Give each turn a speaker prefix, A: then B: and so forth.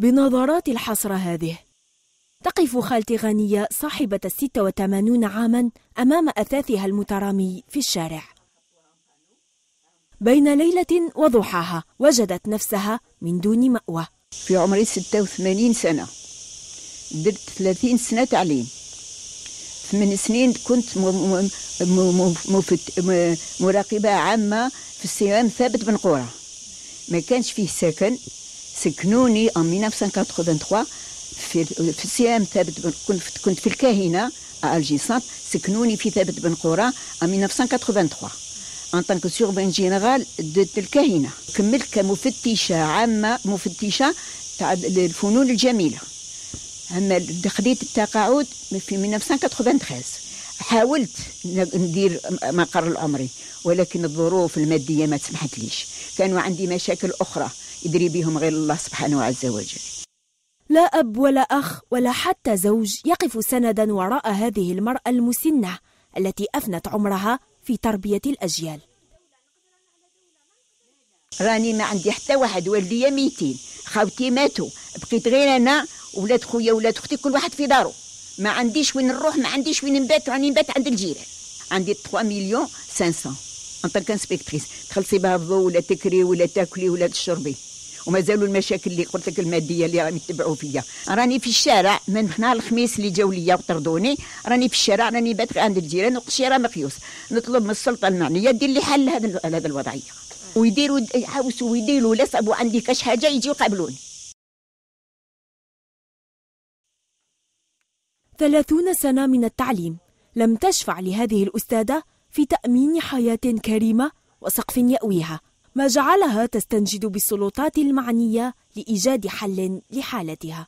A: بنظرات الحسرة هذه. تقف خالتي غنية صاحبة الستة وثمانون عاما أمام أثاثها المترامي في الشارع. بين ليلة وضحاها وجدت نفسها من دون مأوى.
B: في عمري 86 سنة. درت 30 سنة تعليم. ثمان سنين كنت مراقبة عامة في السيام ثابت بن قورة ما كانش فيه سكن. سكنوني ان 1983 في في السيام ثابت بن كنت كنت في الكاهنة الجيسانت سكنوني في ثابت بن قورة ان 1983 ان طانك سوربين جينيرال دو الكاهنة. كملت كمفتشة عامة مفتشة تاع الفنون الجميلة. أما خديت التقاعد في 1993 حاولت ندير مقر العمري ولكن الظروف المادية ما سمحتليش كانوا عندي مشاكل أخرى. يدري بهم غير الله سبحانه عز وجل.
A: لا أب ولا أخ ولا حتى زوج يقف سندا وراء هذه المرأة المسنة التي أفنت عمرها في تربية الأجيال.
B: راني ما عندي حتى واحد والديا ميتين. خاوتي ماتوا. بقيت غير أنا ولاد خويا ولاد أختي كل واحد في دارو ما عنديش وين نروح ما عنديش وين نبات. راني نبات عند الجيران. عندي 3 مليون 500 en tant qu'inspectrice تخلصي بها ولا تكري ولا تاكلي ولا تشربي. وما زالوا المشاكل اللي قلت لك المادية اللي راهم يتبعوا فيا. راني في الشارع من هنا الخميس اللي جاوا ليا وطردوني. راني في الشارع راني بات عند الجيران وقت راه مقيوس. نطلب من السلطة المعنية دير لي حل هذا هذا الوضعية. ويديروا يحاوسوا ويديروا لا عندي كاش حاجة يجيو يقابلوني.
A: ثلاثون سنة من التعليم. لم تشفع لهذه الأستاذة في تأمين حياة كريمة وسقف يأويها. ما جعلها تستنجد بالسلطات المعنية لإيجاد حل لحالتها.